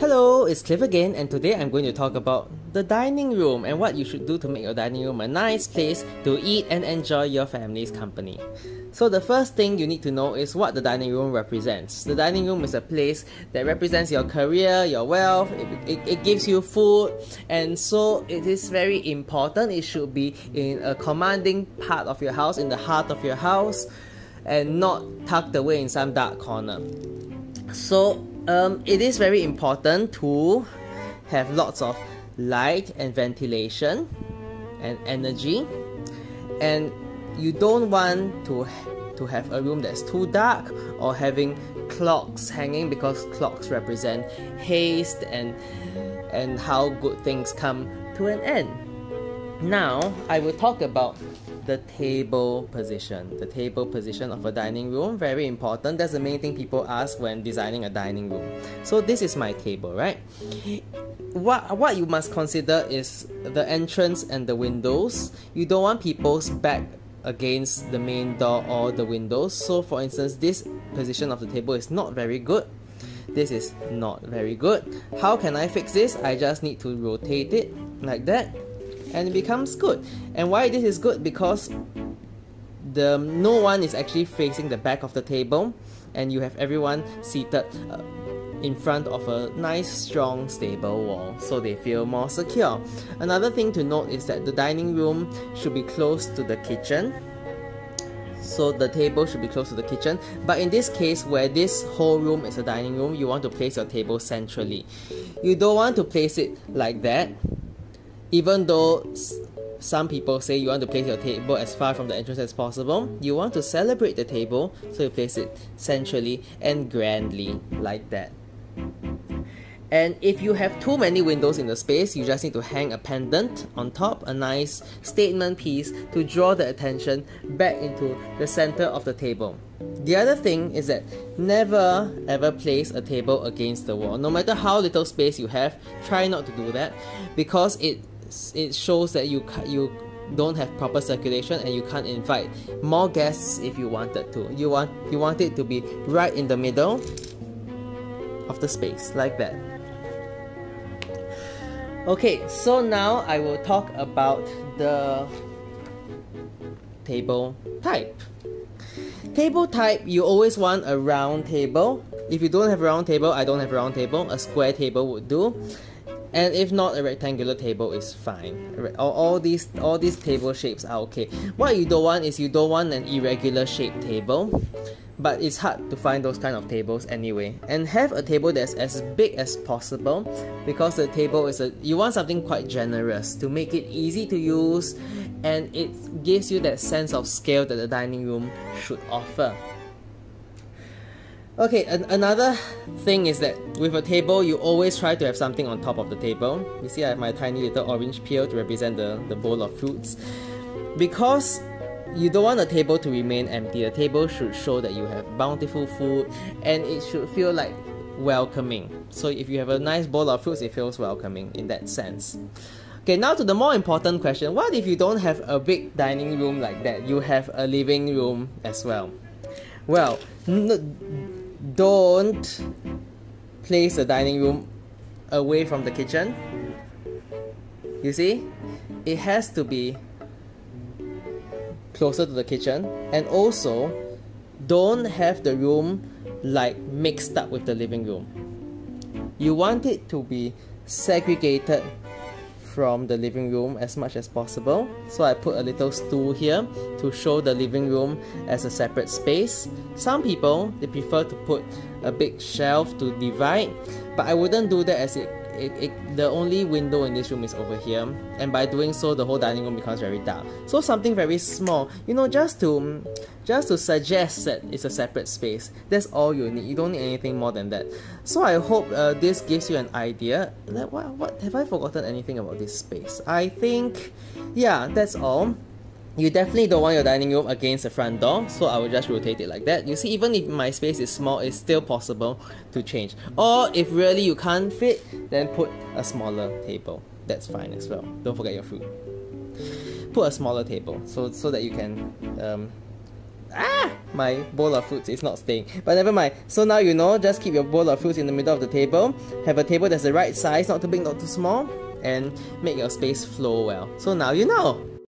Hello, it's Cliff again, and today I'm going to talk about the dining room and what you should do to make your dining room a nice place to eat and enjoy your family's company. So, the first thing you need to know is what the dining room represents. The dining room is a place that represents your career, your wealth, it, it, it gives you food, and so it is very important. It should be in a commanding part of your house, in the heart of your house, and not tucked away in some dark corner. So, um, it is very important to have lots of light and ventilation and energy. And you don't want to to have a room that's too dark or having clocks hanging because clocks represent haste and and how good things come to an end. Now i will talk about the table position. The table position of a dining room, very important. That's the main thing people ask when designing a dining room. So this is my table, right? What, what you must consider is the entrance and the windows. You don't want people's back against the main door or the windows. So for instance, this position of the table is not very good. This is not very good. How can I fix this? I just need to rotate it like that and it becomes good. And why this is good? Because the no one is actually facing the back of the table and you have everyone seated uh, in front of a nice strong stable wall so they feel more secure. Another thing to note is that the dining room should be close to the kitchen so the table should be close to the kitchen but in this case where this whole room is a dining room you want to place your table centrally you don't want to place it like that even though some people say you want to place your table as far from the entrance as possible, you want to celebrate the table, so you place it centrally and grandly, like that. And if you have too many windows in the space, you just need to hang a pendant on top, a nice statement piece to draw the attention back into the center of the table. The other thing is that never ever place a table against the wall. No matter how little space you have, try not to do that because it it shows that you you don't have proper circulation and you can't invite more guests if you wanted to. You want you want it to be right in the middle of the space like that. Okay, so now I will talk about the table type. Table type, you always want a round table. If you don't have a round table, I don't have a round table, a square table would do and if not a rectangular table is fine. All, all these all these table shapes are okay. What you don't want is you don't want an irregular shaped table. But it's hard to find those kind of tables anyway. And have a table that's as big as possible because the table is a you want something quite generous to make it easy to use and it gives you that sense of scale that the dining room should offer Okay, an another thing is that with a table, you always try to have something on top of the table. You see, I have my tiny little orange peel to represent the, the bowl of fruits. Because you don't want the table to remain empty. The table should show that you have bountiful food and it should feel like welcoming. So if you have a nice bowl of fruits, it feels welcoming in that sense. Okay, now to the more important question. What if you don't have a big dining room like that? You have a living room as well. Well, don't place the dining room away from the kitchen. You see, it has to be closer to the kitchen and also don't have the room like mixed up with the living room. You want it to be segregated from the living room as much as possible. So I put a little stool here to show the living room as a separate space. Some people, they prefer to put a big shelf to divide, but I wouldn't do that as it it, it, the only window in this room is over here. And by doing so the whole dining room becomes very dark. So something very small. You know just to just to suggest that it's a separate space that's all you need. You don't need anything more than that. So i hope uh, this gives you an idea that what, what have i forgotten anything about this space? I think yeah that's all you definitely don't want your dining room against the front door, so I will just rotate it like that. You see, even if my space is small, it's still possible to change. Or if really you can't fit, then put a smaller table. That's fine as well. Don't forget your food. Put a smaller table so so that you can um, Ah! My bowl of fruits is not staying. But never mind. So now you know, just keep your bowl of fruits in the middle of the table. Have a table that's the right size, not too big, not too small. And make your space flow well. So now you know.